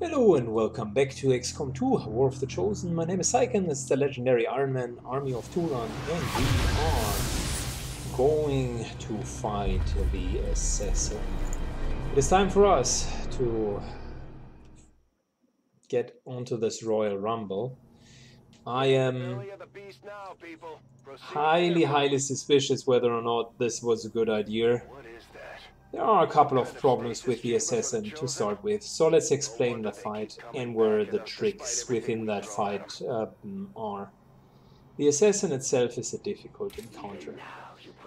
Hello and welcome back to XCOM 2, War of the Chosen. My name is Syken, it's the legendary Iron Man Army of Two Run, and we are going to fight the Assassin. It is time for us to get onto this Royal Rumble. I am highly, highly suspicious whether or not this was a good idea. There are a couple of problems with the assassin to start with, so let's explain the fight and where the tricks within that fight um, are. The assassin itself is a difficult encounter.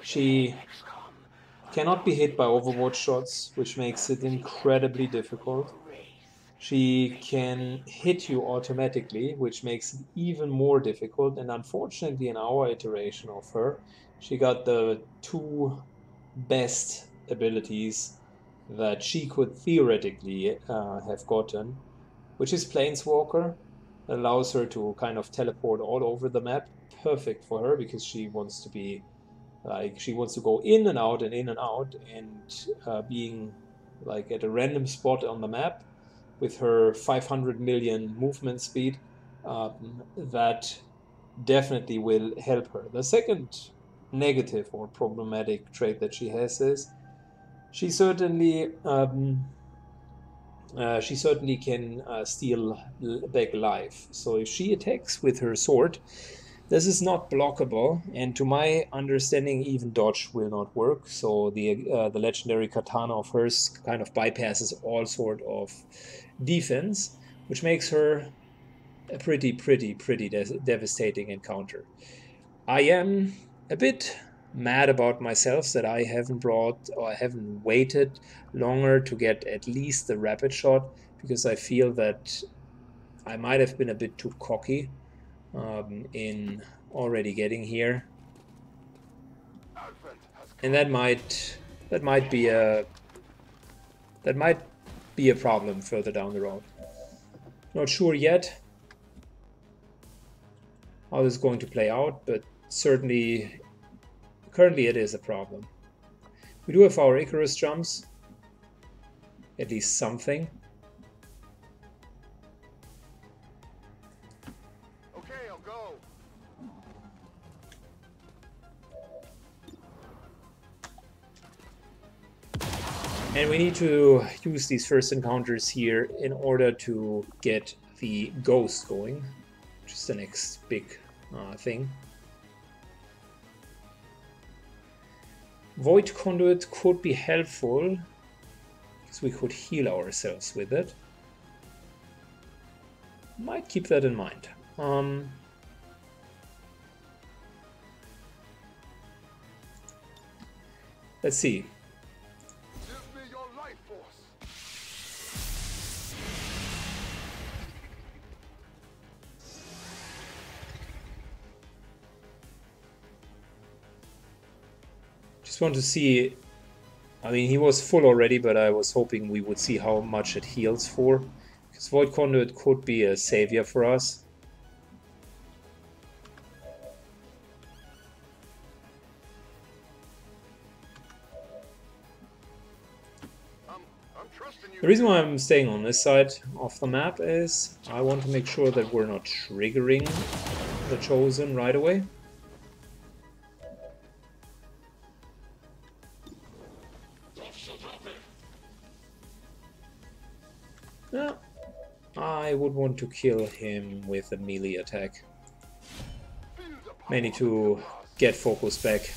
She cannot be hit by overwatch shots, which makes it incredibly difficult. She can hit you automatically, which makes it even more difficult, and unfortunately in our iteration of her, she got the two best abilities that she could theoretically uh, have gotten, which is Planeswalker. Allows her to kind of teleport all over the map. Perfect for her because she wants to be like she wants to go in and out and in and out and uh, being like at a random spot on the map with her 500 million movement speed um, that definitely will help her. The second negative or problematic trait that she has is she certainly um, uh, she certainly can uh, steal back life. So if she attacks with her sword, this is not blockable, and to my understanding, even dodge will not work. So the uh, the legendary katana of hers kind of bypasses all sort of defense, which makes her a pretty, pretty, pretty de devastating encounter. I am a bit mad about myself that I haven't brought or I haven't waited longer to get at least the rapid shot because I feel that I might have been a bit too cocky um, in already getting here. And that might that might be a that might be a problem further down the road. Not sure yet how this is going to play out but certainly Currently it is a problem. We do have our Icarus jumps. At least something. Okay, I'll go. And we need to use these first encounters here in order to get the ghost going, which is the next big uh, thing. Void Conduit could be helpful, because we could heal ourselves with it. Might keep that in mind. Um, let's see. Want to see... I mean, he was full already, but I was hoping we would see how much it heals for. Because Void Conduit could be a savior for us. The reason why I'm staying on this side of the map is I want to make sure that we're not triggering the Chosen right away. I would want to kill him with a melee attack. Mainly to get focus back.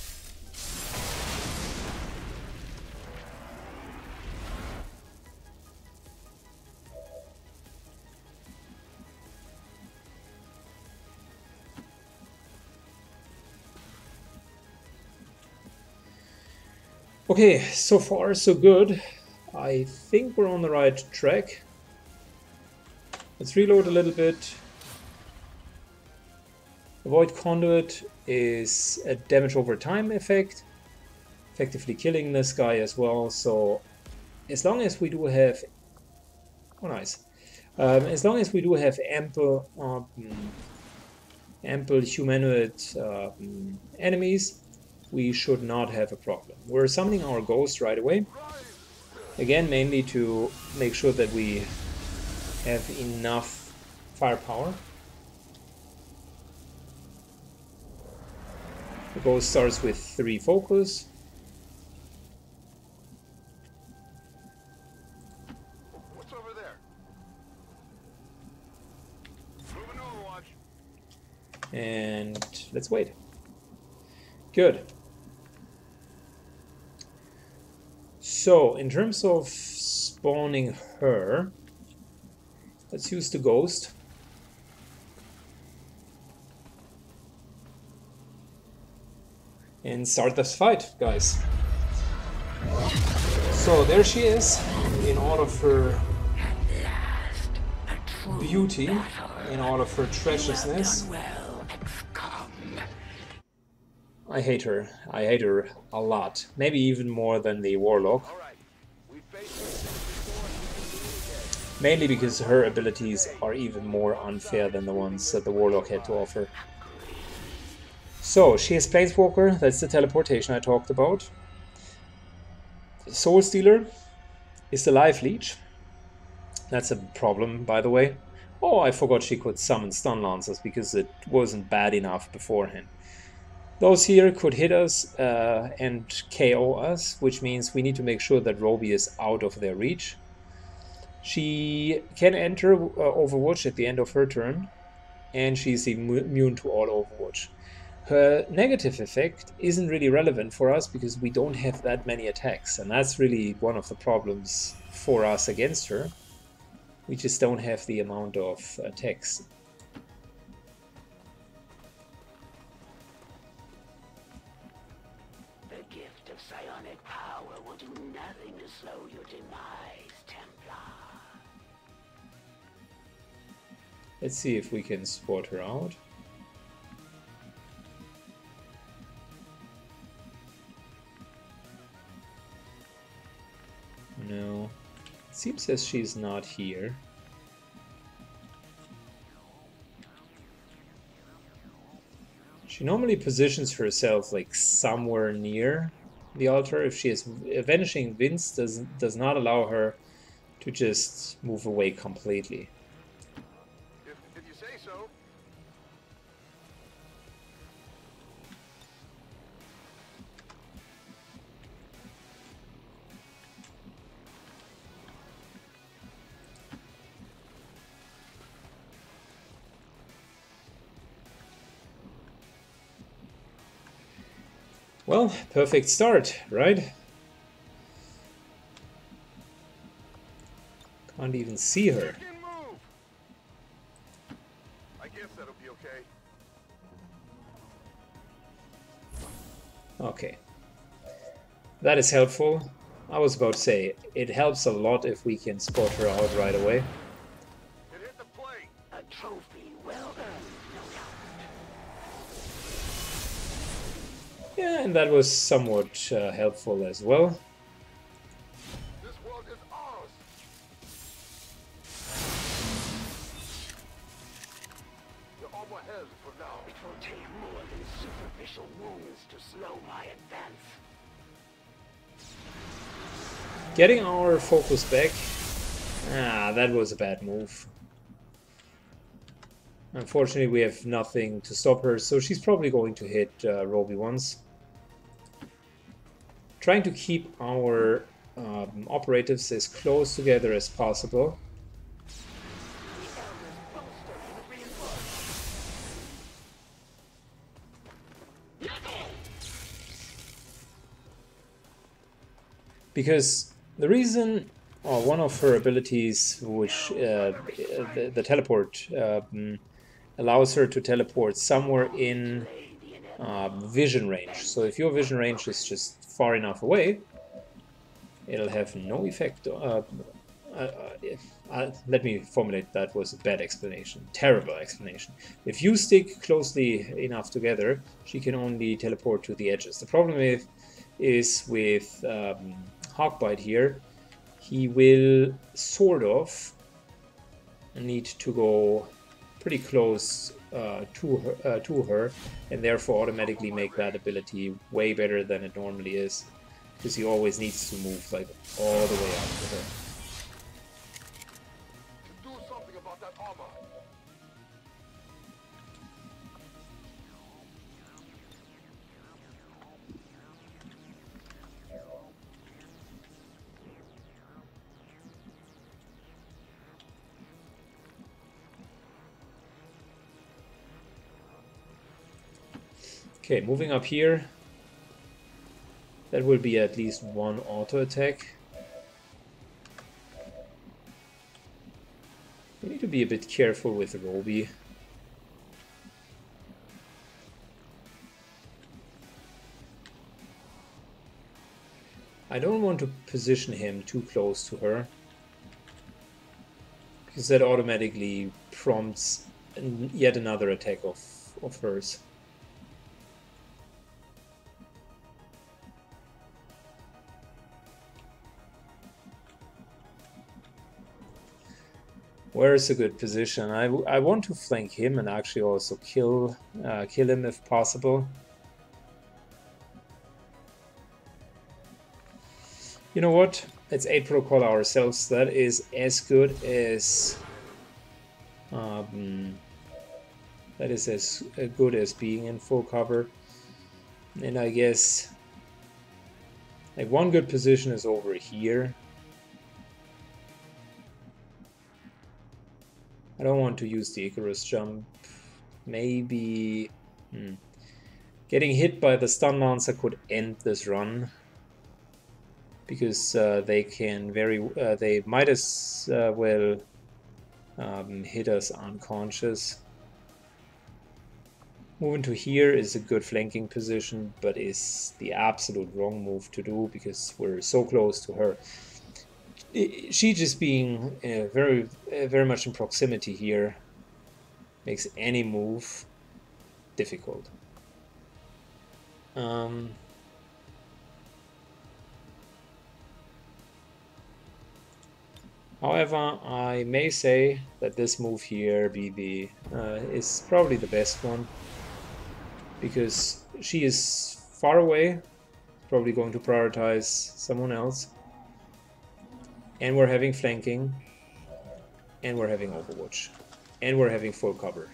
Okay, so far so good. I think we're on the right track. Let's reload a little bit. Void Conduit is a damage over time effect, effectively killing this guy as well. So as long as we do have, oh nice, um, as long as we do have ample, um, ample humanoid um, enemies, we should not have a problem. We're summoning our ghost right away. Again, mainly to make sure that we have enough firepower. The ghost starts with 3 focus. What's over there? Moving Overwatch. And let's wait. Good. So, in terms of spawning her, let's use the ghost. And start this fight, guys. So there she is, in all of her beauty, in all of her treacherousness. I hate her. I hate her a lot. Maybe even more than the Warlock. Mainly because her abilities are even more unfair than the ones that the Warlock had to offer. So, she has Planeswalker, that's the teleportation I talked about. Soul Stealer is the Life Leech. That's a problem, by the way. Oh, I forgot she could summon Stun Lancers because it wasn't bad enough beforehand. Those here could hit us uh, and KO us, which means we need to make sure that Roby is out of their reach. She can enter uh, Overwatch at the end of her turn, and she's immune to all Overwatch. Her negative effect isn't really relevant for us because we don't have that many attacks, and that's really one of the problems for us against her. We just don't have the amount of attacks. Let's see if we can spot her out. No. Seems as she's not here. She normally positions herself like somewhere near the altar. If she is vanishing Wind does does not allow her to just move away completely. Well, perfect start, right? Can't even see her. I guess that'll be okay. Okay. That is helpful. I was about to say, it helps a lot if we can spot her out right away. Yeah, and that was somewhat uh, helpful as well. This world is ours. You're on for now. It will take more than superficial wounds to slow my advance. Getting our focus back. Ah, that was a bad move. Unfortunately, we have nothing to stop her, so she's probably going to hit uh, Roby once. Trying to keep our um, operatives as close together as possible. Because the reason, or one of her abilities, which uh, the, the teleport um, allows her to teleport somewhere in uh, vision range. So if your vision range is just far enough away, it'll have no effect. Uh, uh, uh, let me formulate that was a bad explanation, terrible explanation. If you stick closely enough together, she can only teleport to the edges. The problem with, is with um, Hawkbite here, he will sort of need to go pretty close uh, to her, uh, to her, and therefore automatically make that ability way better than it normally is, because he always needs to move like all the way up to her. Okay, moving up here. That will be at least one auto attack. We need to be a bit careful with Roby. I don't want to position him too close to her. Because that automatically prompts yet another attack of, of hers. Where is a good position? I, I want to flank him and actually also kill uh, kill him if possible. You know what? Let's aid protocol ourselves. That is as good as um, that is as uh, good as being in full cover. And I guess like one good position is over here. I don't want to use the Icarus jump. Maybe hmm. getting hit by the stun lancer could end this run because uh, they can very uh, they might as uh, well um, hit us unconscious. Moving to here is a good flanking position, but is the absolute wrong move to do because we're so close to her she just being uh, very uh, very much in proximity here makes any move difficult. Um, however, I may say that this move here be the uh, is probably the best one because she is far away, probably going to prioritize someone else and we're having flanking, and we're having Overwatch, and we're having full cover.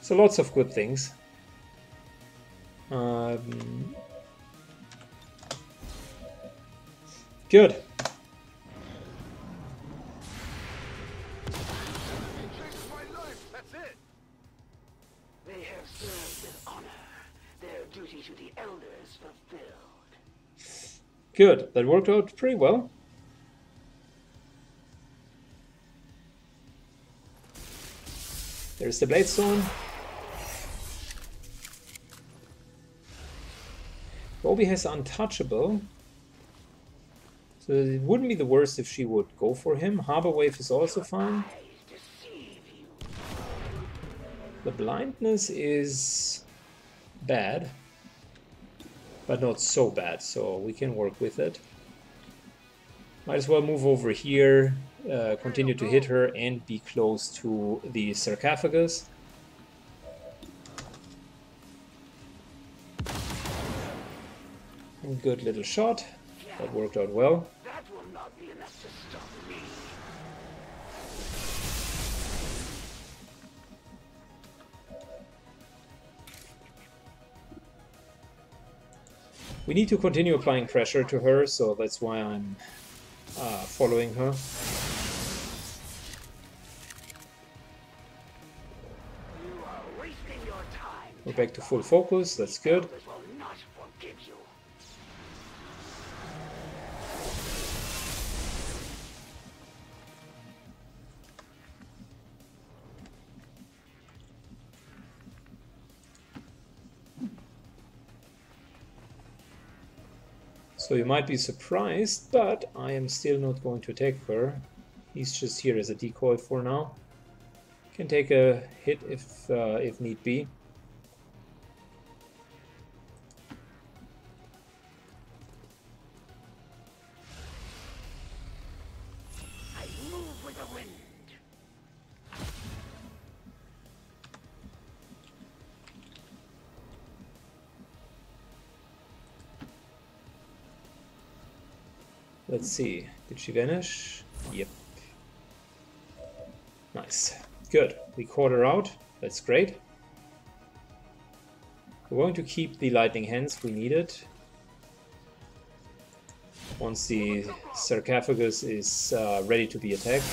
So lots of good things. Um, good. Duty to the elders fulfilled. Good. That worked out pretty well. There's the Bladestorm. Roby has Untouchable. So it wouldn't be the worst if she would go for him. Harbor Wave is also fine. The blindness is bad, but not so bad, so we can work with it. Might as well move over here, uh, continue to hit her, and be close to the sarcophagus. Good little shot. That worked out well. We need to continue applying pressure to her, so that's why I'm uh, following her. You are wasting your time. We're back to full focus, that's good. So you might be surprised, but I am still not going to attack her. He's just here as a decoy for now. Can take a hit if uh, if need be. Let's see. Did she vanish? Yep. Nice. Good. We caught her out. That's great. We're going to keep the lightning hands we need it. Once the sarcophagus is uh, ready to be attacked.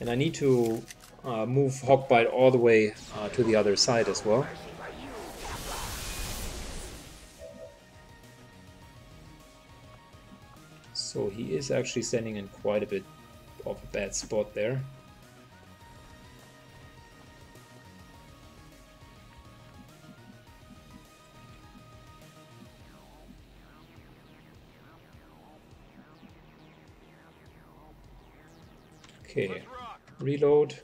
And I need to uh, move Hogbite all the way uh, to the other side as well. So he is actually standing in quite a bit of a bad spot there. Okay, reload.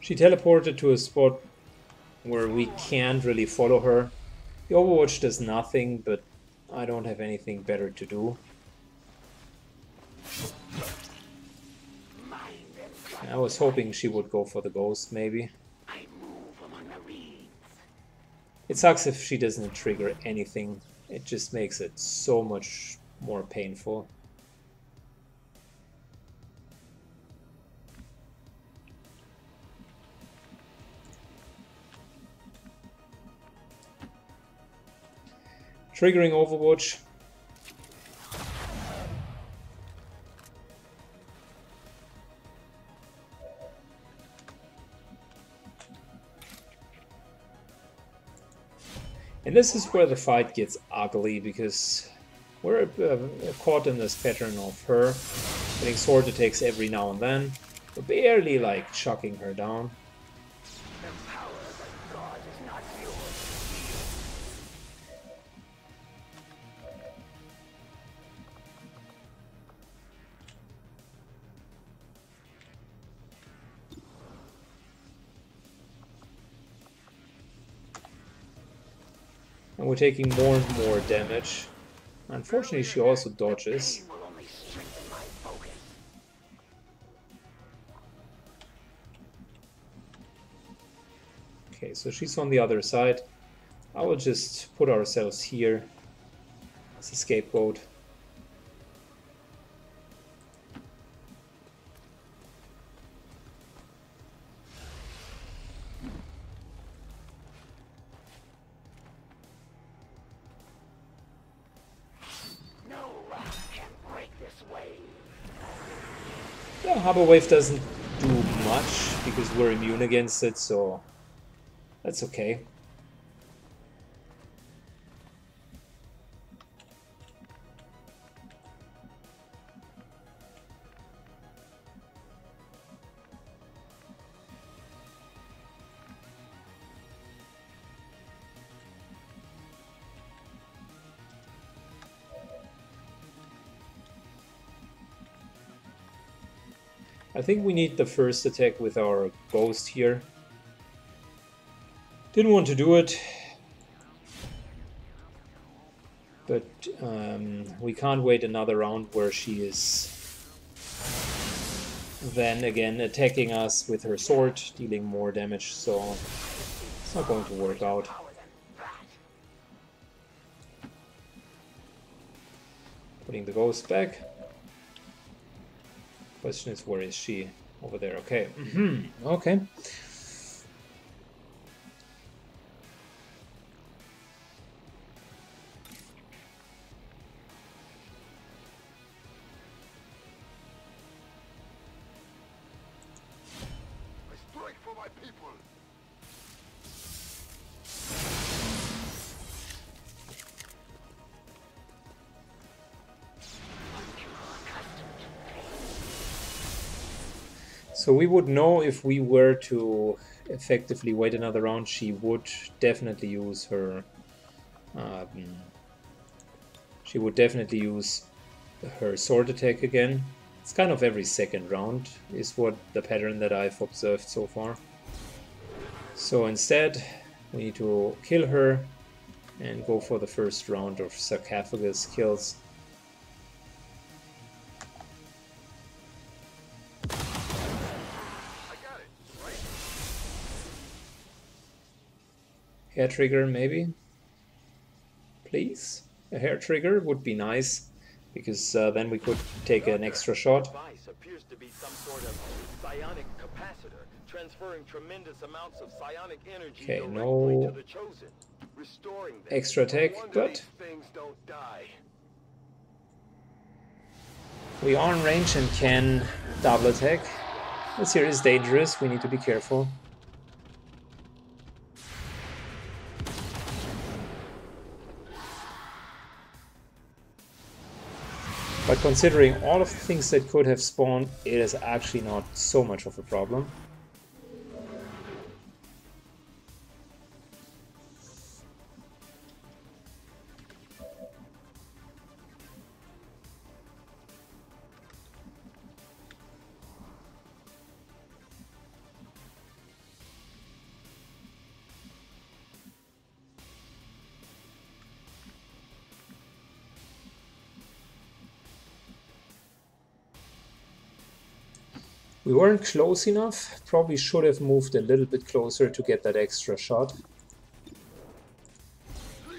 She teleported to a spot where we can't really follow her. The Overwatch does nothing, but I don't have anything better to do. I was hoping she would go for the ghost, maybe. It sucks if she doesn't trigger anything. It just makes it so much more painful. Triggering Overwatch. And this is where the fight gets ugly because we're uh, caught in this pattern of her getting sword attacks every now and then. We're barely like chucking her down. And we're taking more and more damage. Unfortunately, she also dodges. Okay, so she's on the other side. I will just put ourselves here as a scapegoat. Wave doesn't do much because we're immune against it, so that's okay. I think we need the first attack with our ghost here. Didn't want to do it. But um, we can't wait another round where she is then again attacking us with her sword, dealing more damage, so it's not going to work out. Putting the ghost back. Question is, where is she? Over there, okay. Mhm, okay. So we would know if we were to effectively wait another round, she would definitely use her. Um, she would definitely use her sword attack again. It's kind of every second round, is what the pattern that I've observed so far. So instead, we need to kill her and go for the first round of sarcophagus kills. Hair trigger, maybe? Please? A hair trigger would be nice, because uh, then we could take an extra shot. Appears to be some sort of psionic capacitor, transferring tremendous amounts of psionic energy Okay, no to the chosen, restoring them. extra tech, but- things don't die. We are in range and can double attack. This here is dangerous, we need to be careful. But considering all of the things that could have spawned, it is actually not so much of a problem. We weren't close enough. Probably should have moved a little bit closer to get that extra shot.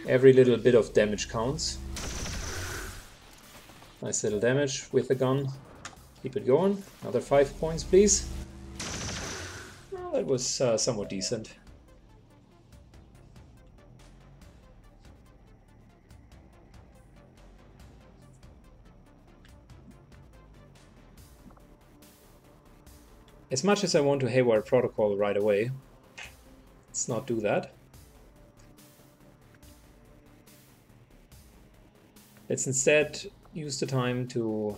Every little bit of damage counts. Nice little damage with the gun. Keep it going. Another five points, please. Well, that was uh, somewhat decent. As much as I want to haywire protocol right away, let's not do that. Let's instead use the time to...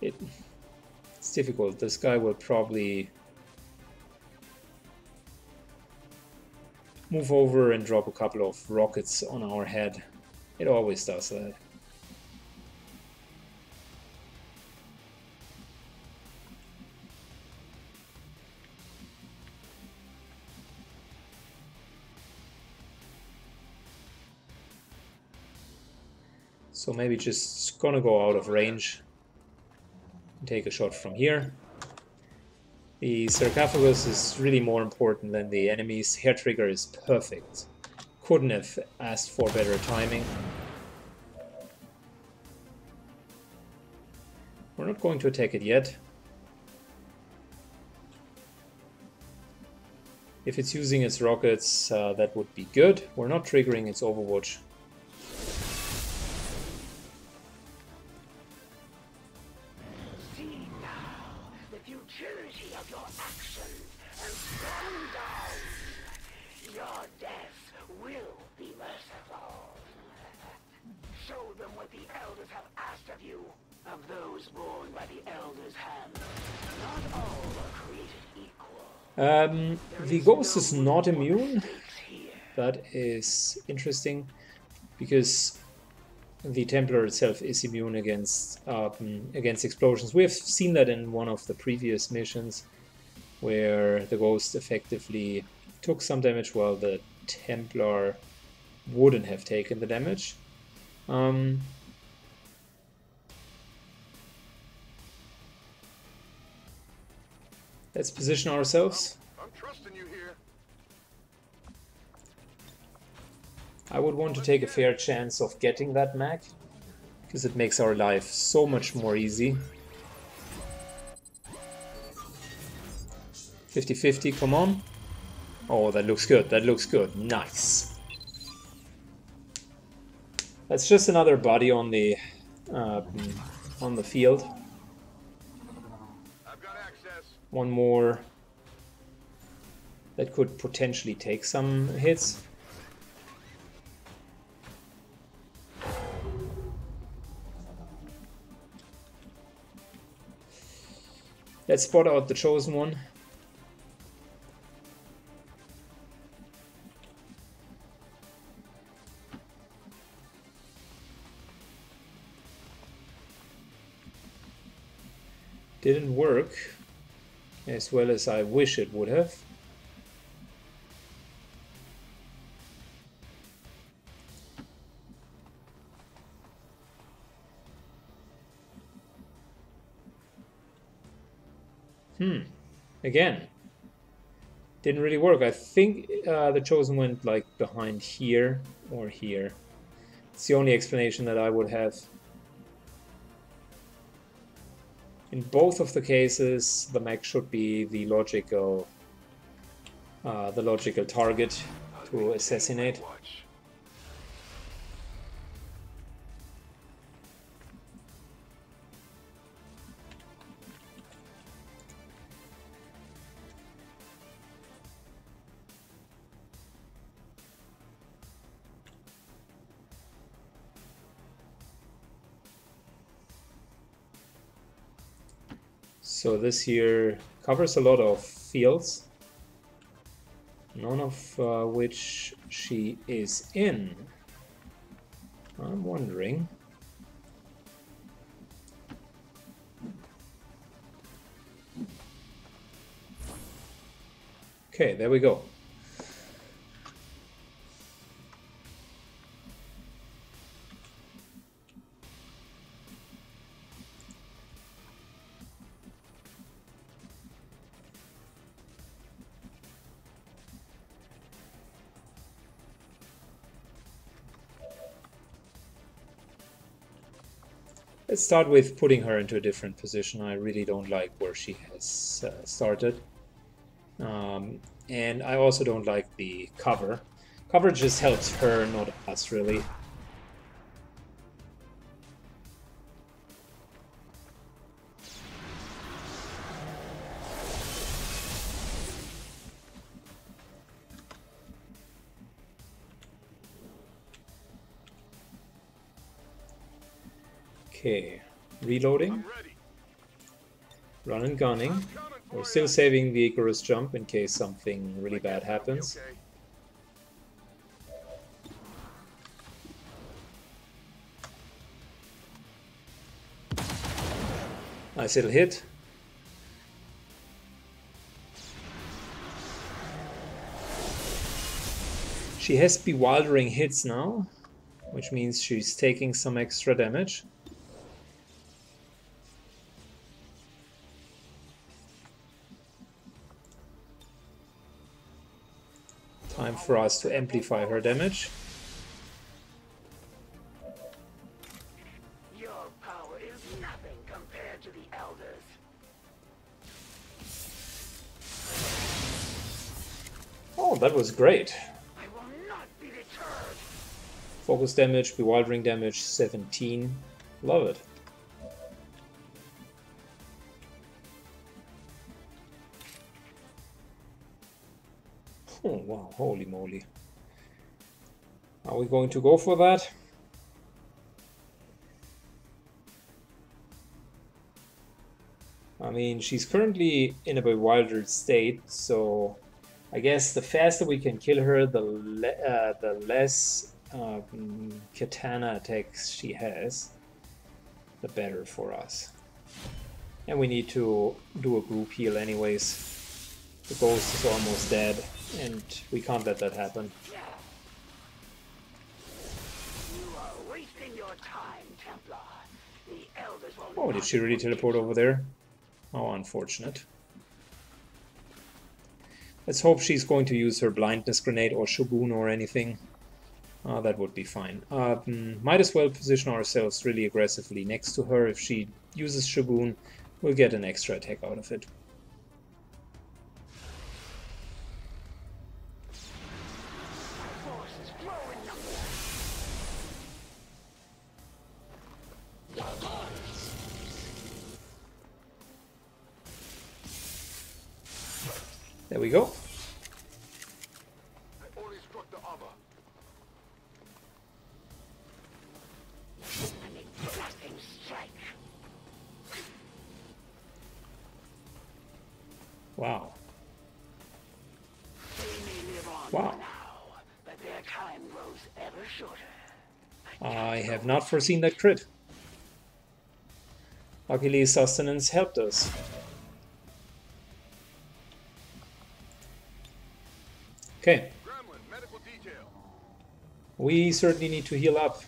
It, it's difficult. This guy will probably move over and drop a couple of rockets on our head. It always does that. So maybe just gonna go out of range take a shot from here. The sarcophagus is really more important than the enemy's hair trigger is perfect. Couldn't have asked for better timing. We're not going to attack it yet. If it's using its rockets, uh, that would be good. We're not triggering its overwatch. Um, the ghost is not immune. That is interesting because the Templar itself is immune against um, against explosions. We have seen that in one of the previous missions where the ghost effectively took some damage while the Templar wouldn't have taken the damage. Um, let's position ourselves. I'm trusting you here. I would want to take a fair chance of getting that mag, because it makes our life so much more easy. 50-50, come on. Oh, that looks good, that looks good. Nice. That's just another body on the uh, on the field. One more that could potentially take some hits. Let's spot out the chosen one. Didn't work as well as I wish it would have. Hmm. Again. didn't really work. I think uh, the Chosen went like behind here or here. It's the only explanation that I would have. In both of the cases, the mech should be the logical, uh, the logical target to assassinate. So this here covers a lot of fields, none of uh, which she is in. I'm wondering. Okay, there we go. Let's start with putting her into a different position. I really don't like where she has uh, started. Um, and I also don't like the cover. Cover just helps her, not us, really. Okay, reloading, run and gunning. I'm coming for We're still saving the Icarus jump in case something really bad happens. Nice little hit. She has bewildering hits now, which means she's taking some extra damage. For us to amplify her damage. Your power is nothing compared to the Elders. Oh, that was great. I will not be deterred. Focus damage, bewildering damage, 17. Love it. Oh, wow, holy moly. Are we going to go for that? I mean, she's currently in a bewildered state, so I guess the faster we can kill her, the le uh, the less um, katana attacks she has, the better for us. And we need to do a group heal anyways. The ghost is almost dead, and we can't let that happen. You are wasting your time, Templar. The Elders will Oh, did she really teleport over there? How unfortunate. Let's hope she's going to use her blindness grenade or shogun or anything. Uh, that would be fine. Um, might as well position ourselves really aggressively next to her. If she uses shogun, we'll get an extra attack out of it. Foreseen that crit. Luckily, sustenance helped us. Okay, Gremlin, medical detail. we certainly need to heal up.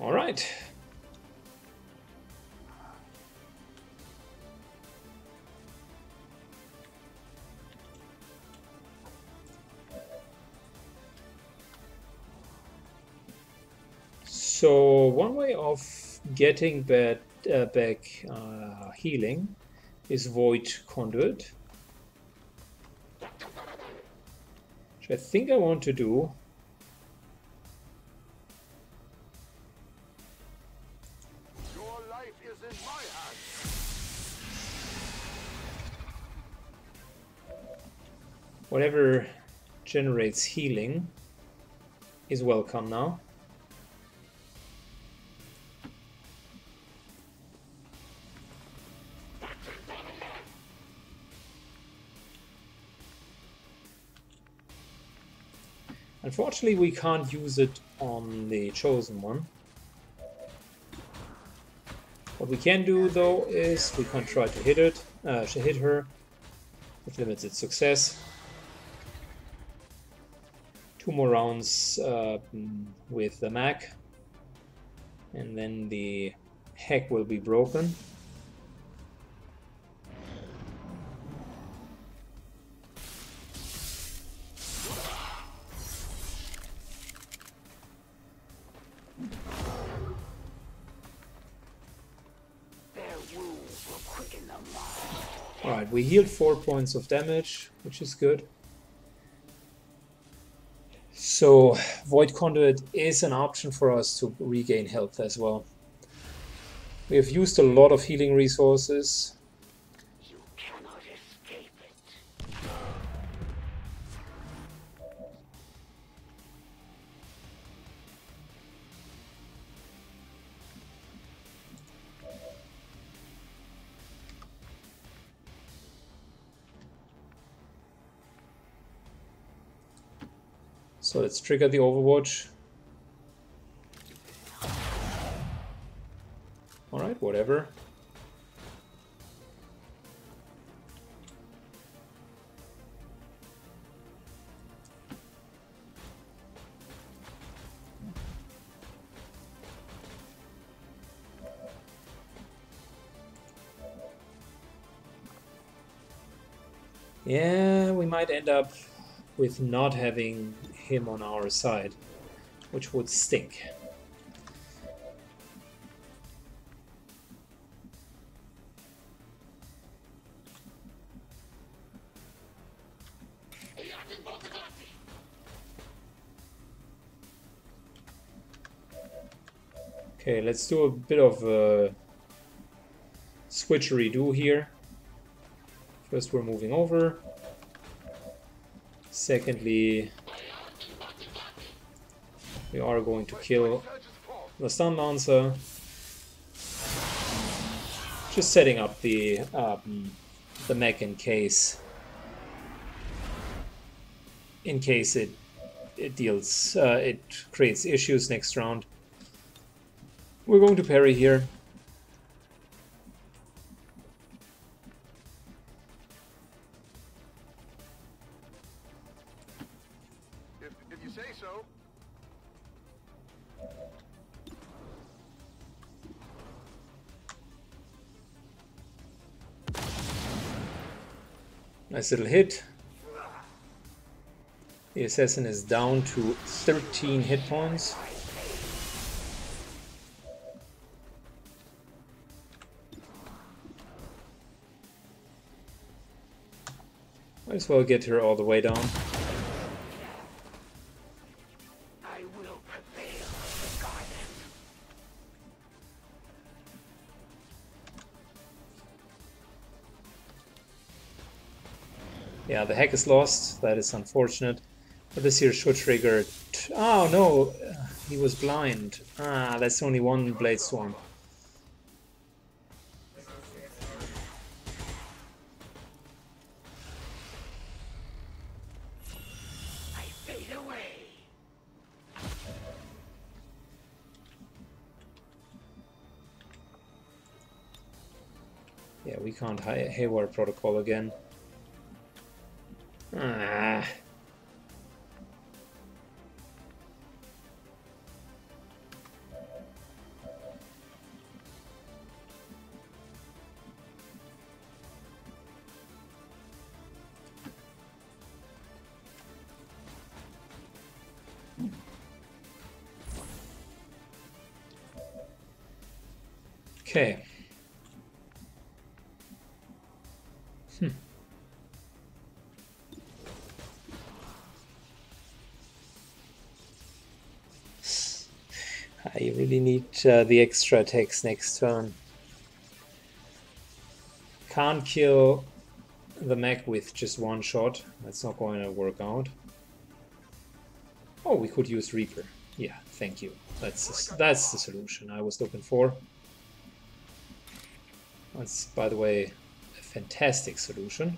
All right. So one way of getting back, uh, back uh, healing is Void Conduit. Which I think I want to do. Whatever generates healing is welcome now. Unfortunately, we can't use it on the chosen one. What we can do, though, is we can try to hit it, uh, hit her with limited success. Two more rounds uh, mm, with the Mac, and then the heck will be broken. Alright, we healed 4 points of damage, which is good. So, Void Conduit is an option for us to regain health as well. We have used a lot of healing resources. So let's trigger the Overwatch. Alright, whatever. Yeah, we might end up with not having him on our side, which would stink. Okay, let's do a bit of uh, a switchery-do here. First we're moving over. Secondly, we are going to kill the Stun Lancer. Just setting up the um, the mech in case in case it it deals uh, it creates issues next round. We're going to parry here. Nice little hit. The assassin is down to 13 hit points. Might as well get her all the way down. Yeah, the hack is lost. That is unfortunate. But this here should trigger... T oh, no! uh, He was blind. Ah, that's only one Bladestorm. I fade away. Yeah, we can't hi Haywire Protocol again. Uh, the extra attacks next turn. Can't kill the mech with just one shot. That's not going to work out. Oh, we could use Reaper. Yeah, thank you. That's that's the solution I was looking for. That's, by the way, a fantastic solution.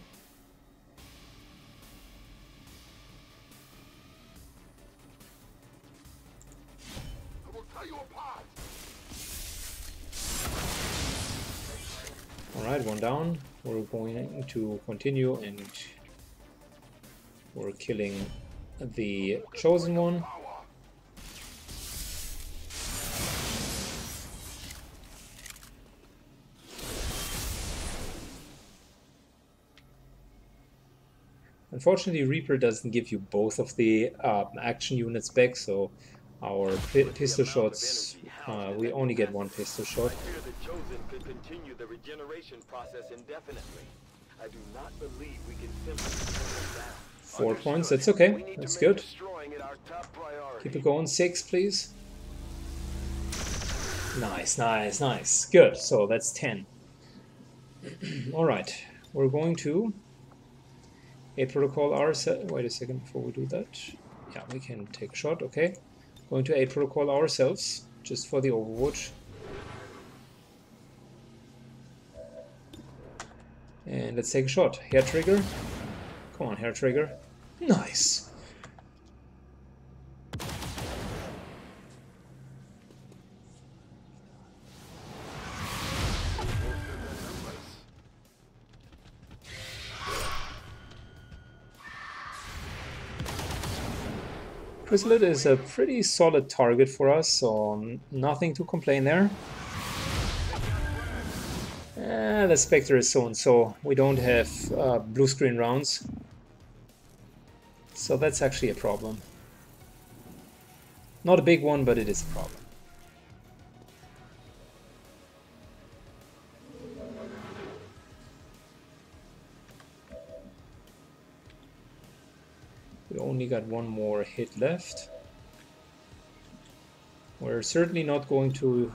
To continue and we're killing the chosen one. Unfortunately, Reaper doesn't give you both of the um, action units back, so our pi pistol shots, uh, we only get one pistol shot. I fear the Chosen could continue the regeneration process indefinitely. I do not believe we can simply turn them down. Four points, that's okay, that's good. destroying it our top priority. Keep it going, six please. Nice, nice, nice. Good, so that's 10. Alright, we're going to aid protocol ourselves. Wait a second before we do that. Yeah, we can take a shot, okay. Going to aid protocol ourselves, just for the Overwatch. And let's take a shot. Hair trigger. Come on, hair trigger. Nice. Chrysalid is a pretty solid target for us, so nothing to complain there. Eh, the Spectre is so and so. We don't have uh, blue screen rounds. So that's actually a problem. Not a big one, but it is a problem. We only got one more hit left. We're certainly not going to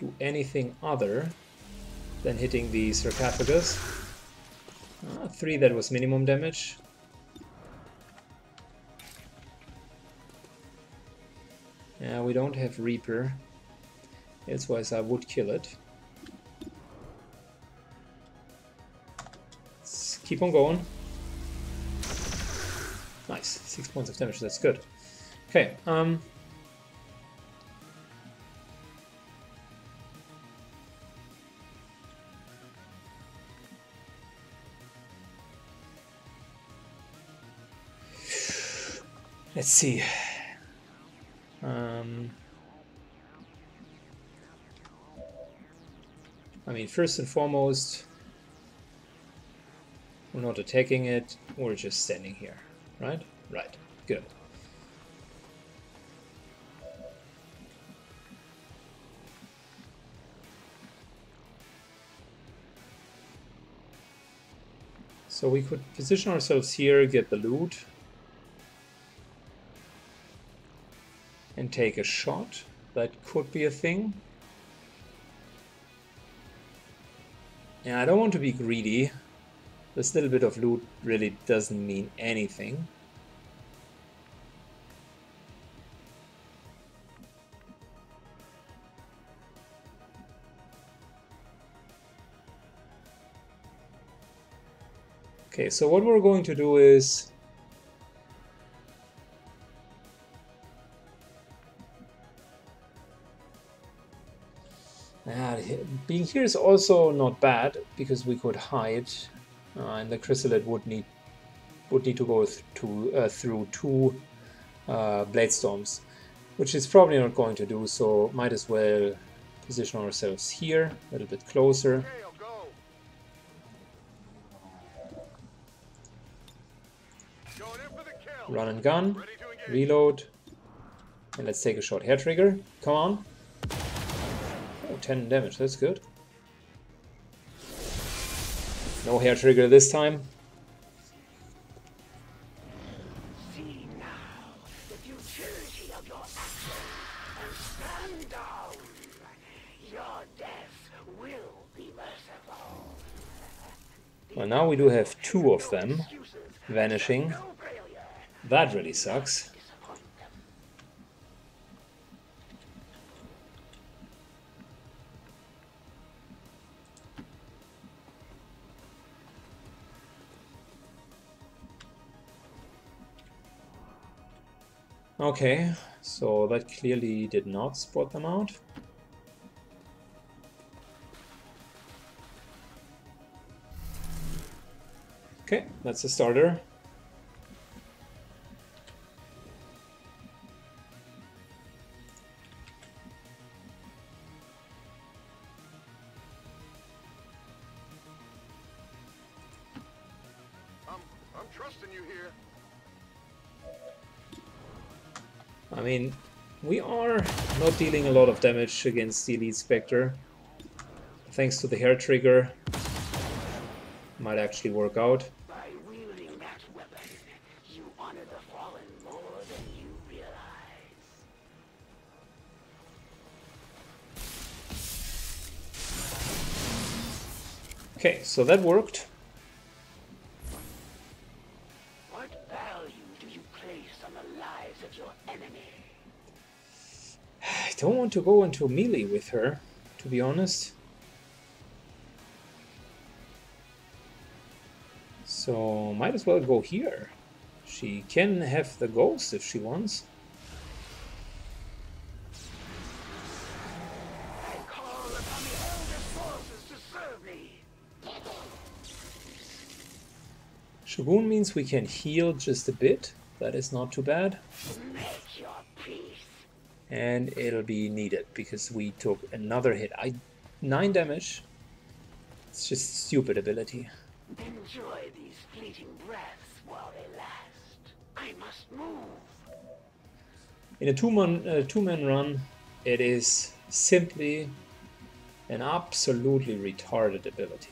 do anything other than hitting the sarcophagus. Uh, three, that was minimum damage. Yeah, we don't have Reaper. Elsewise, I would kill it. Let's keep on going. Nice, six points of damage. That's good. Okay. Um. Let's see. Um, I mean, first and foremost, we're not attacking it, we're just standing here, right? Right, good. So we could position ourselves here, get the loot, and take a shot. That could be a thing. Yeah, I don't want to be greedy. This little bit of loot really doesn't mean anything. Okay, so what we're going to do is here is also not bad because we could hide, uh, and the chrysalid would need would need to go to uh, through two uh, bladestorms, which is probably not going to do. So might as well position ourselves here a little bit closer. Run and gun, reload, and let's take a short Hair trigger, come on. Oh, 10 damage, that's good. No hair trigger this time. Well, now we do have two of them vanishing. That really sucks. Okay, so that clearly did not spot them out. Okay, that's a starter. Dealing a lot of damage against the Elite Spectre. Thanks to the hair trigger. Might actually work out. By wielding that weapon, you honor the fallen more than you realize. Okay, so that worked. Want to go into melee with her, to be honest. So, might as well go here. She can have the ghost if she wants. I call upon the eldest forces to serve me. Shogun means we can heal just a bit. That is not too bad. Make your peace. And it'll be needed because we took another hit. I 9 damage. It's just stupid ability. Enjoy these fleeting breaths while they last. I must move. In a two-man uh, two-man run, it is simply an absolutely retarded ability.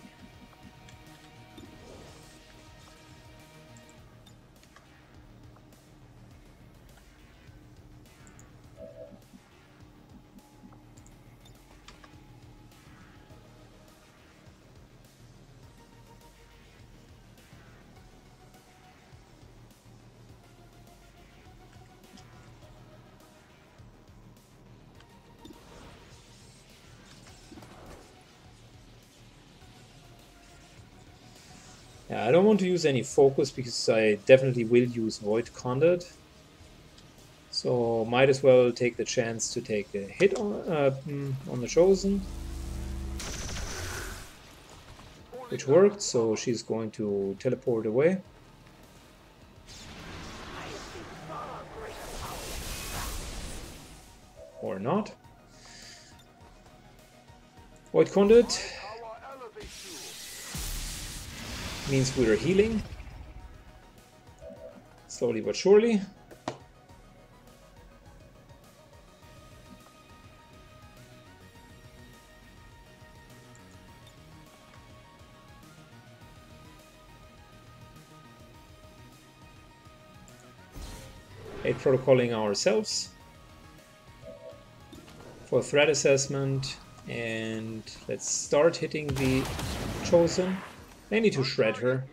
I don't want to use any focus because I definitely will use Void Conduit. So might as well take the chance to take a hit on, uh, mm, on the Chosen. Which worked, so she's going to teleport away. Or not. Void Conduit means we're healing. Slowly but surely. Aid protocoling ourselves for threat assessment and let's start hitting the chosen. I need to shred her.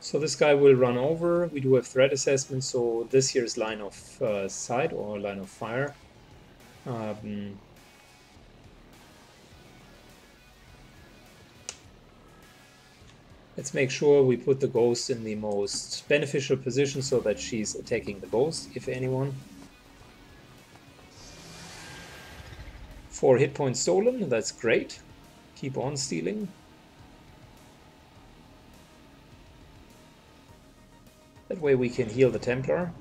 So this guy will run over. We do have threat assessment, so this here is line of uh, sight or line of fire. Um, let's make sure we put the ghost in the most beneficial position so that she's attacking the ghost, if anyone. Four hit points stolen, that's great. Keep on stealing. That way we can heal the Templar.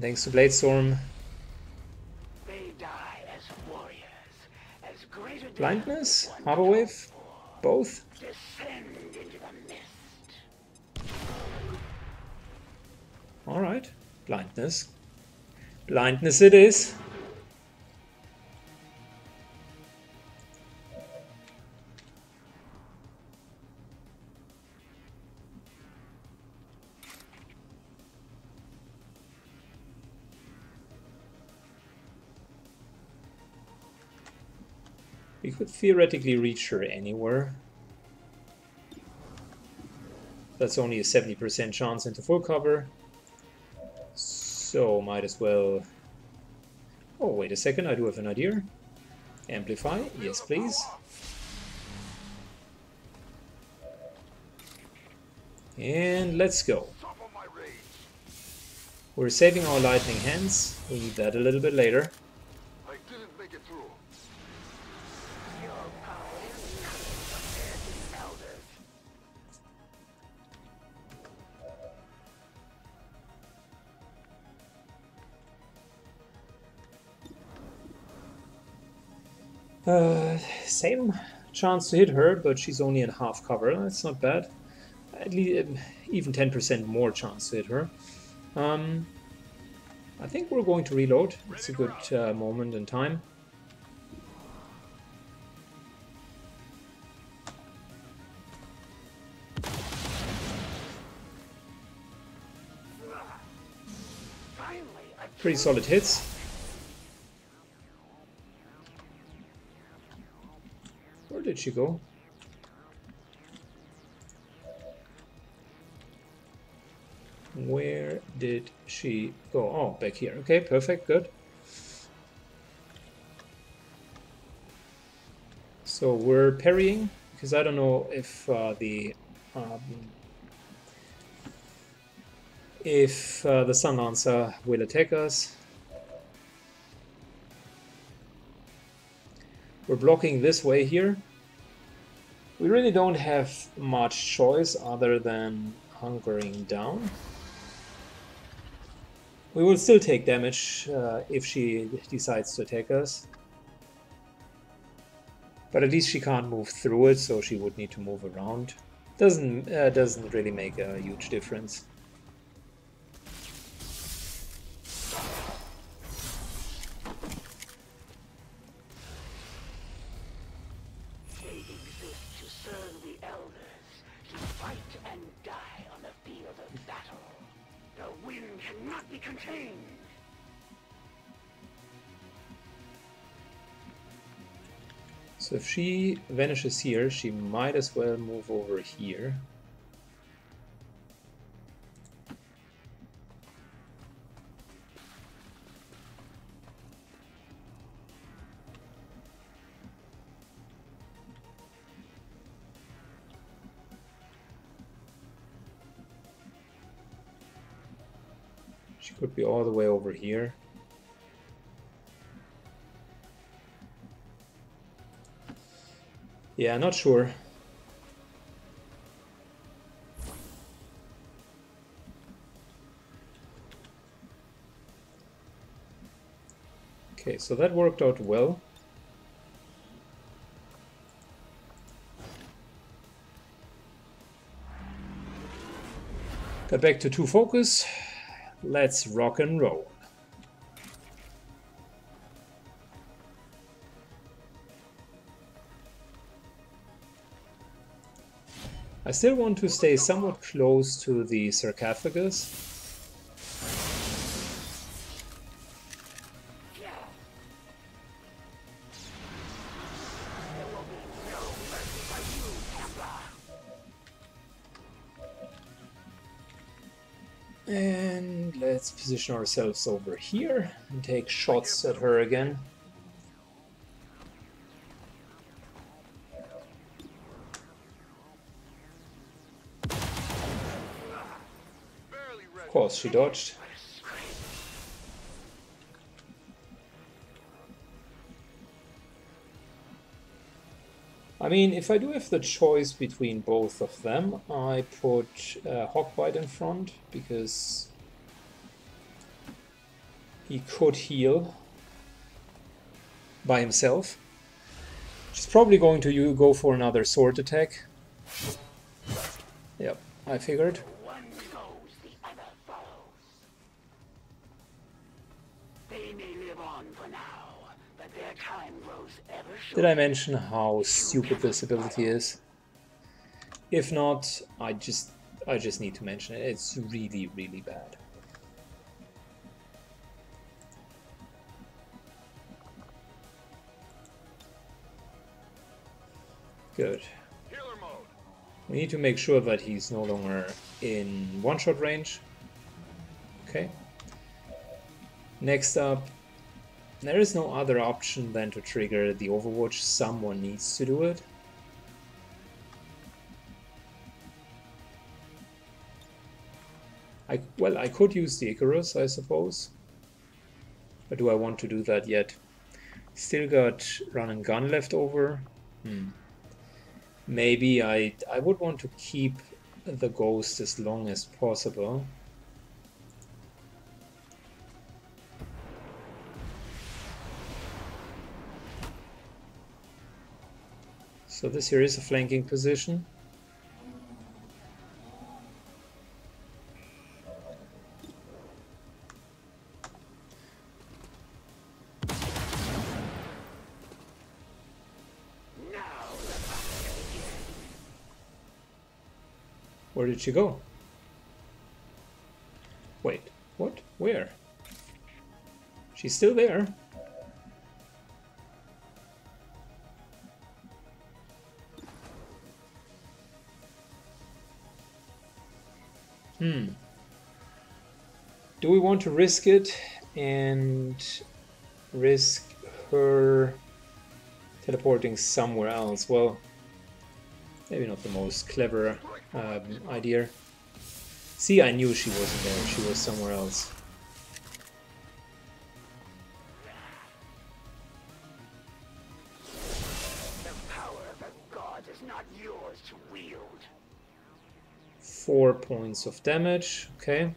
And thanks to Bladestorm, They die as warriors, as greater blindness, harbor wave, both. descend into the mist. All right, blindness. Blindness it is. Could theoretically reach her anywhere. That's only a 70% chance into full cover. So might as well... Oh, wait a second, I do have an idea. Amplify, yes please. And let's go. We're saving our lightning hands. We need that a little bit later. Uh, same chance to hit her, but she's only in half cover. That's not bad. At least even 10% more chance to hit her. Um, I think we're going to reload. It's a good uh, moment in time. Pretty solid hits. Did she go? Where did she go? Oh, back here. Okay, perfect, good. So we're parrying, because I don't know if uh, the um, if uh, the Stun Lancer will attack us. We're blocking this way here. We really don't have much choice other than hunkering down. We will still take damage uh, if she decides to attack us. But at least she can't move through it, so she would need to move around. Doesn't uh, doesn't really make a huge difference. Vanishes here, she might as well move over here. She could be all the way over here. Yeah, not sure. Okay, so that worked out well. Got back to two focus. Let's rock and roll. I still want to stay somewhat close to the sarcophagus. And let's position ourselves over here and take shots at her again. She dodged. I mean, if I do have the choice between both of them, I put uh, Hawkbite in front because He could heal by himself. She's probably going to go for another sword attack. Yep, I figured. Did I mention how stupid this ability is? If not, I just I just need to mention it. It's really, really bad. Good. We need to make sure that he's no longer in one-shot range. Okay. Next up, there is no other option than to trigger the Overwatch. Someone needs to do it. I, well, I could use the Icarus, I suppose. But do I want to do that yet? Still got run and gun left over. Hmm. Maybe I I would want to keep the ghost as long as possible. So this here is a flanking position. Where did she go? Wait, what? Where? She's still there. Want to risk it and risk her teleporting somewhere else? Well, maybe not the most clever um, idea. See, I knew she wasn't there. She was somewhere else. The power of the gods is not yours to wield. Four points of damage. Okay.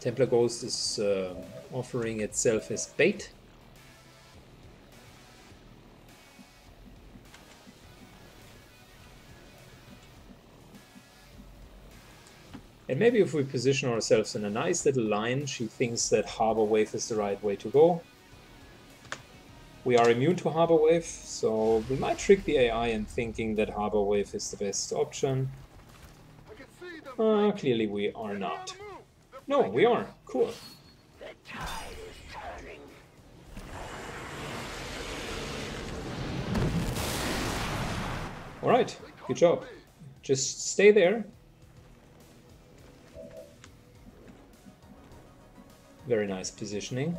Templar Ghost is uh, offering itself as bait. And maybe if we position ourselves in a nice little line, she thinks that Harbor Wave is the right way to go. We are immune to Harbor Wave, so we might trick the AI in thinking that Harbor Wave is the best option. I can see them. Uh, clearly we They're not. on the move. They're No, we are. Cool. The tide is turning. Alright, good job. Just stay there. Very nice positioning.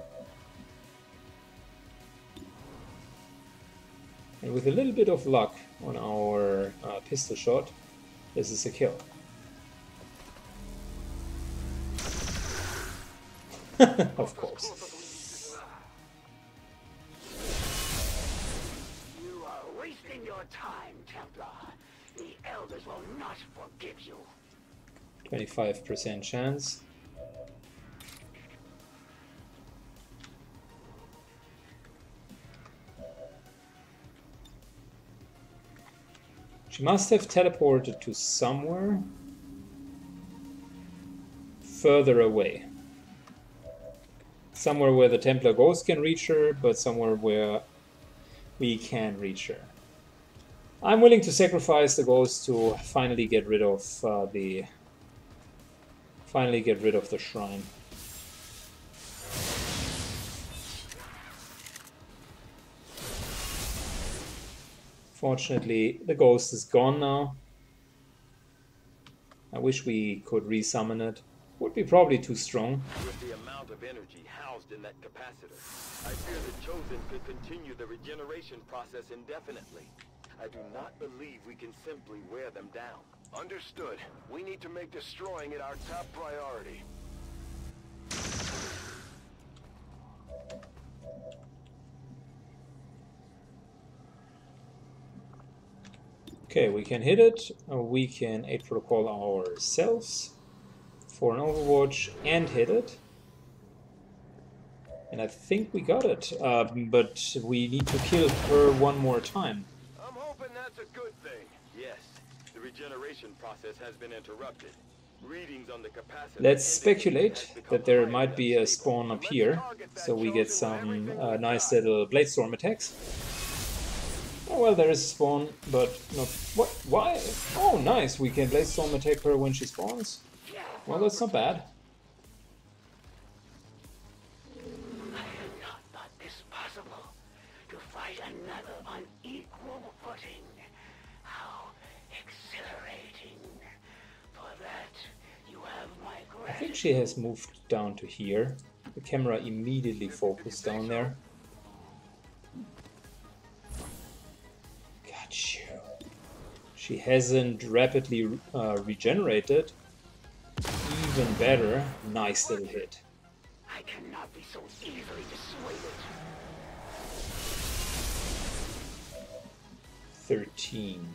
And with a little bit of luck on our uh, pistol shot, this is a kill. of course. You are wasting your time, Templar. The elders will not forgive you. 25% chance. She must have teleported to somewhere further away. Somewhere where the Templar Ghost can reach her, but somewhere where we can reach her. I'm willing to sacrifice the Ghost to finally get rid of uh, the finally get rid of the shrine. Fortunately, the ghost is gone now. I wish we could resummon it. Would be probably too strong. With the amount of energy housed in that capacitor, I fear the Chosen could continue the regeneration process indefinitely. I do not believe we can simply wear them down. Understood. We need to make destroying it our top priority. Okay, we can hit it, uh, we can aid protocol ourselves for an overwatch and hit it. And I think we got it, um, but we need to kill her one more time. I'm hoping that's a good thing. Yes, the regeneration process has been interrupted. Readings on the capacitor Let's speculate that there might be a spawn up here, so we get some uh, nice little bladestorm attacks. Oh well, there is a spawn, but not. What? Why? Oh, nice! We can bladestorm attack her when she spawns. Well, that's not bad. I not thought this possible. To fight another on equal footing. How exhilarating. For that, you have my I think she has moved down to here. The camera immediately focused down there. Got you. She hasn't rapidly uh, regenerated. Even better. Nice little hit. I cannot be so easily dissuaded. 13.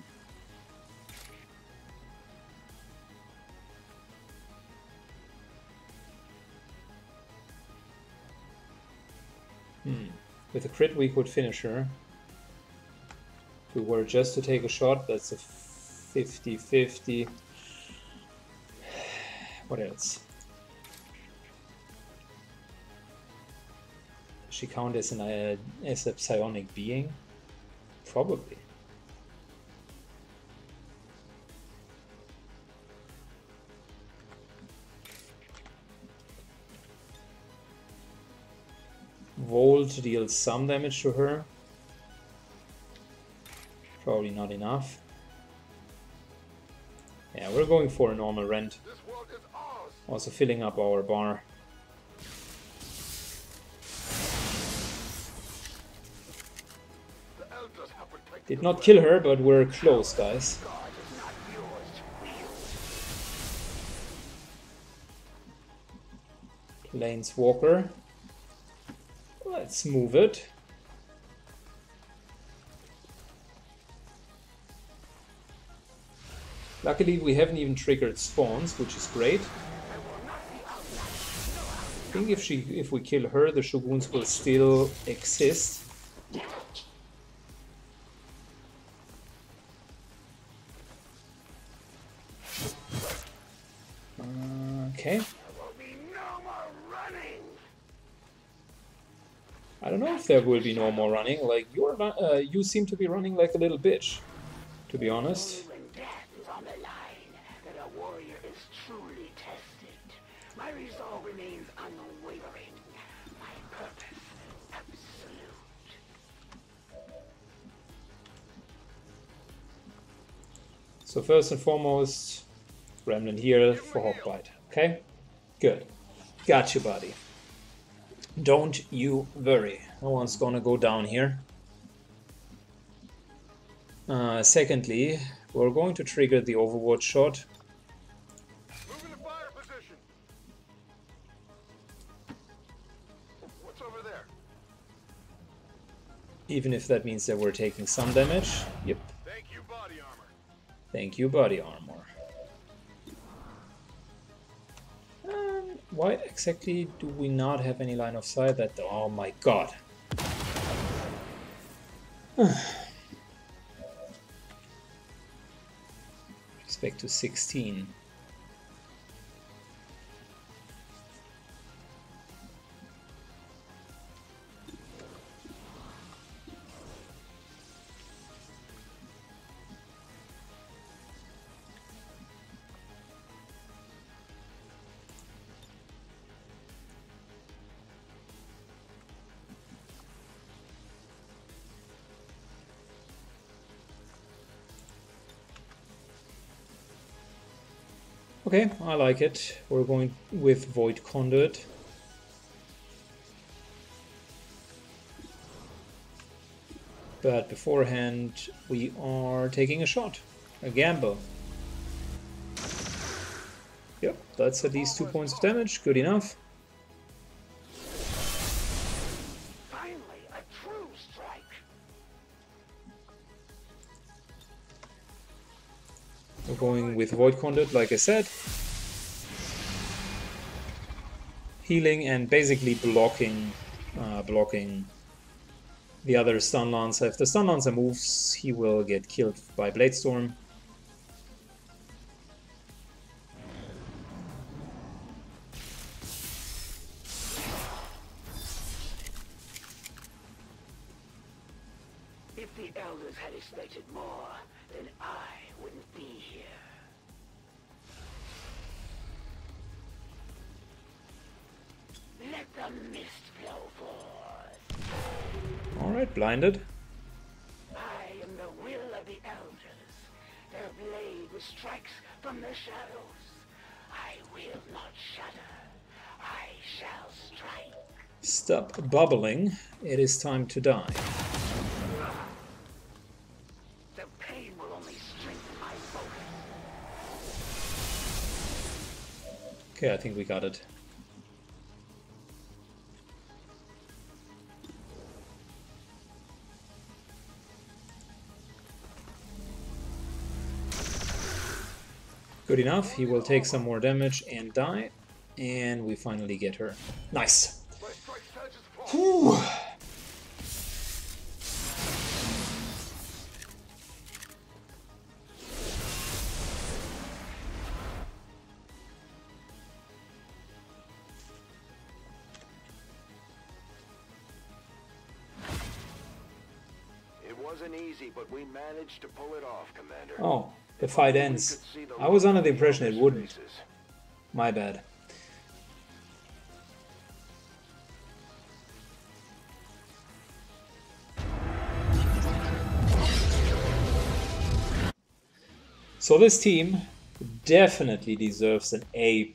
Hmm. With a crit, we could finish her. If we were just to take a shot, that's a 50 50. What else? She count as, an, uh, as a psionic being? Probably. Volt deals some damage to her. Probably not enough. Yeah, we're going for a normal rend. Also filling up our bar. Did not kill her, but we're close, guys. Planeswalker. Let's move it. Luckily, we haven't even triggered spawns, which is great. I think if she, if we kill her, the Shoguns will still exist. Okay. I don't know if there will be no more running. Like you're, uh, you seem to be running like a little bitch, to be honest. Resolve remains unwavering. My purpose absolute. So first and foremost, Remnant here for Hawkbite. Okay, good. Got you, buddy. Don't you worry. No one's gonna go down here. Uh, secondly, we're going to trigger the Overwatch shot. Even if that means that we're taking some damage. Yep. Thank you, body armor. Thank you, body armor. Um, why exactly do we not have any line of sight? That oh my god. Just back to 16. Okay, I like it. We're going with Void Conduit. But beforehand, we are taking a shot. A gamble. Yep, that's at least two points of damage. Good enough. Going with Void Conduit, like I said. Healing and basically blocking, uh, blocking the other Stun Lancer. If the Stun Lancer moves, he will get killed by Blade blinded. I am the will of the elders. Their blade strikes from the shadows. I will not shudder. I shall strike. Stop bubbling. It is time to die. The pain will only strengthen my focus. Okay, I think we got it. Good enough, he will take some more damage and die. And we finally get her. Nice! My strike surges forth. Whew. It wasn't easy, but we managed to pull it off, Commander. Oh, the fight ends. I was under the impression it wouldn't. My bad. So this team definitely deserves an A++.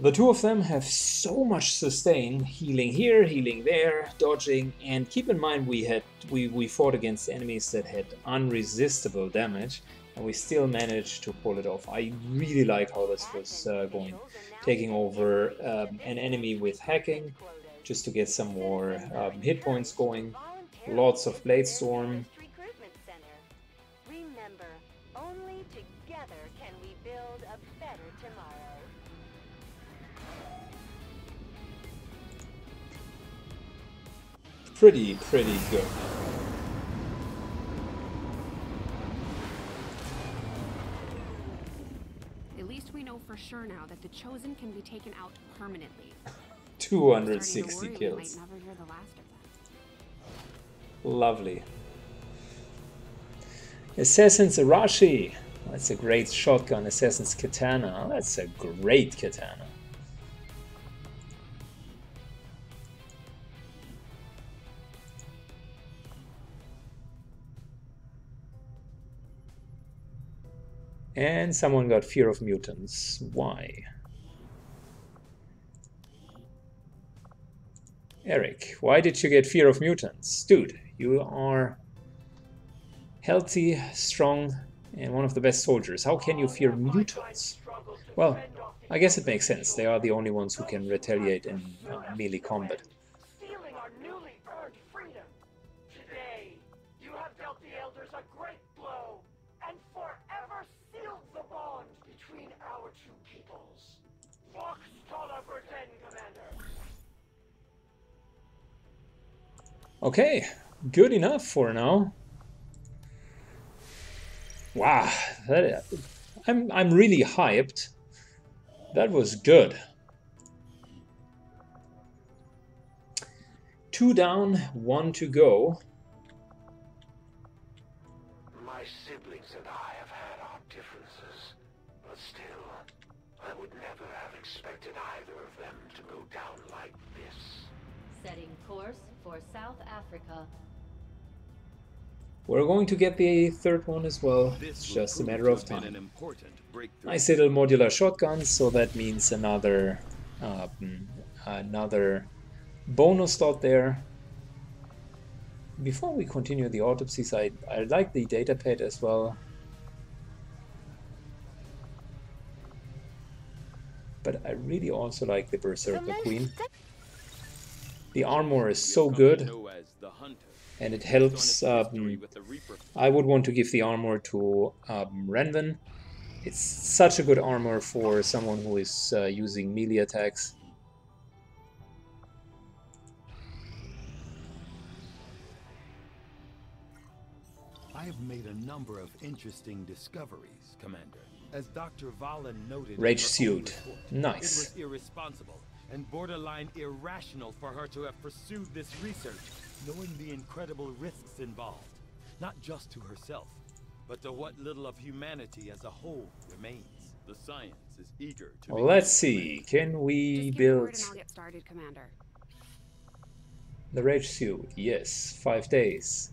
The two of them have so much sustain, healing here, healing there, dodging, and keep in mind we had we, we fought against enemies that had unresistible damage, and we still managed to pull it off. I really like how this was uh, going, taking over um, an enemy with hacking, just to get some more um, hit points going. Lots of Bladestorm. Pretty, pretty good. At least we know for sure now that the Chosen can be taken out permanently. 260 kills. might never hear the last of them. Lovely. Assassin's Arashi. That's a great shotgun. Assassin's Katana. That's a great katana. And someone got Fear of Mutants. Why? Eric, why did you get Fear of Mutants? Dude, you are healthy, strong, and one of the best soldiers. How can you fear mutants? Well, I guess it makes sense. They are the only ones who can retaliate in uh, melee combat. Okay, good enough for now. Wow, that, I'm I'm really hyped. That was good. Two down, one to go. For South Africa. We're going to get the third one as well. It's This will just a matter of time. An important. Nice little modular shotgun, so that means another um, another bonus dot there. Before we continue the autopsies, I, I like the data pad as well. But I really also like the Berserker Queen. The armor is so good. know as the Hunter. and it helps. Um, I would want to give the armor to um, Renvin. It's such a good armor for someone who is uh, using melee attacks. I have made a number of interesting discoveries, Commander. As Dr. Vahlen noted, Rage suit. Nice. It was irresponsible and borderline irrational for her to have pursued this research, knowing the incredible risks involved, not just to herself, but to what little of humanity as a whole remains. The science is eager to. Well, let's see. Can we Just give word build and I'll get started, Commander. the rage suit? Yes, five days.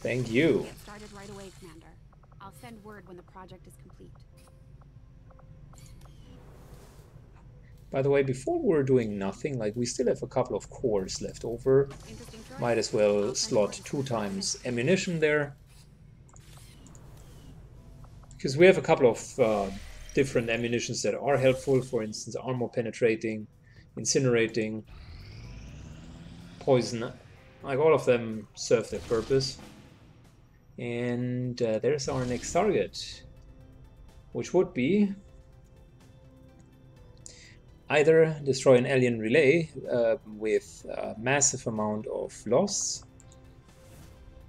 Thank you. Get started right away, Commander. I'll send word when the project is complete. By the way, before we're doing nothing, like we still have a couple of cores left over. Might as well slot two soon as I times ammunition there. Because we have a couple of uh, different ammunitions that are helpful. For instance, armor penetrating, incinerating, poison. Like all of them serve their purpose. And uh, there's our next target, which would be either destroy an alien relay uh, with a massive amount of loss,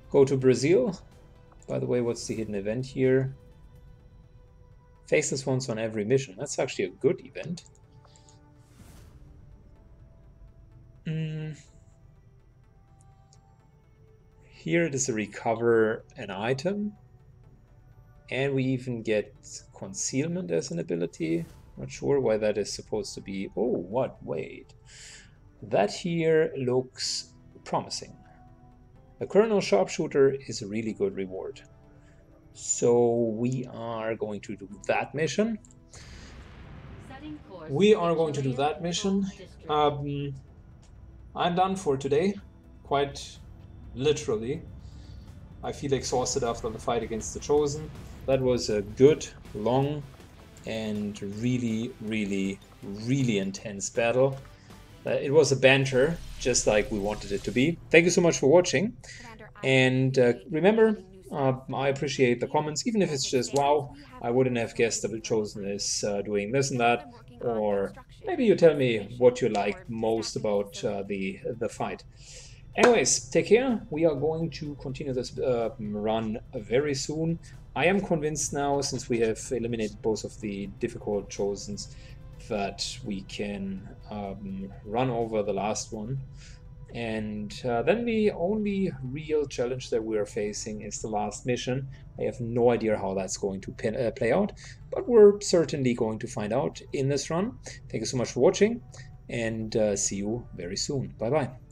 go to Brazil. By the way, what's the hidden event here? Faceless ones on every mission. That's actually a good event. Mm. Here it is a recover an item. And we even get concealment as an ability. Not sure why that is supposed to be. Oh, what? Wait. That here looks promising. A Colonel Sharpshooter is a really good reward. So we are going to do that mission. We are going to do that mission. Um, I'm done for today. Quite literally. I feel exhausted after the fight against the Chosen. That was a good, long, and really, really, really intense battle. Uh, it was a banter, just like we wanted it to be. Thank you so much for watching. And uh, remember, uh. I appreciate the comments, even if it's just, wow, I wouldn't have guessed that the Chosen is uh, doing this and that, or maybe you tell me what you like most about uh, the, the fight. Anyways, take care. We are going to continue this uh, run very soon. I am convinced now, since we have eliminated both of the difficult Chosens, that we can um, run over the last one. And uh, then the only real challenge that we are facing is the last mission. I have no idea how that's going to pin, uh, play out, but we're certainly going to find out in this run. Thank you so much for watching, and uh, see you very soon. Bye bye.